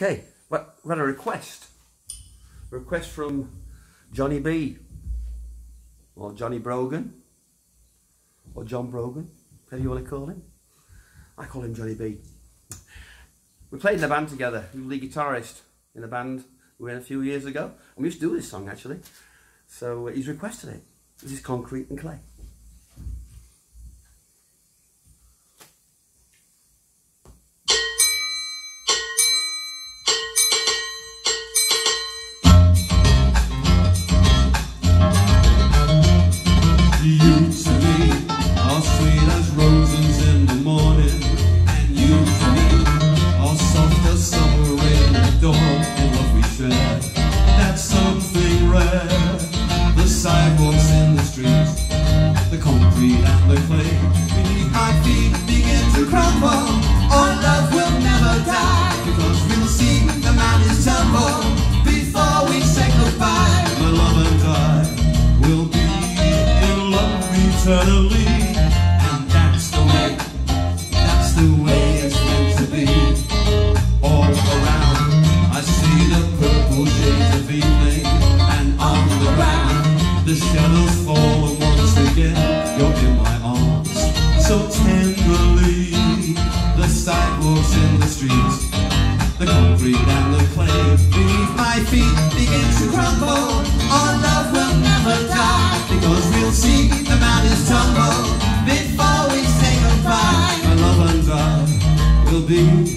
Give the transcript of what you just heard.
Okay, well, we had a request. A request from Johnny B. Or Johnny Brogan. Or John Brogan, whatever you want to call him. I call him Johnny B. We played in a band together. He was the guitarist in a band we were in a few years ago. And we used to do this song actually. So uh, he's requested it. This is Concrete and Clay. Concrete and clay. Beneath my feet begin to crumble. Our love will never die because we'll see the is tumble before we say goodbye. My love and I will be in love eternally, and that's the way. That's the way it's meant to be. All around, I see the purple shades of evening, and on the ground. The shadows fall again you're in my arms. So tenderly The sidewalks in the streets The concrete and the clay Beneath my feet begin to crumble. Our love will never die Because we'll see the mountains tumble Before we say goodbye. My love and I will be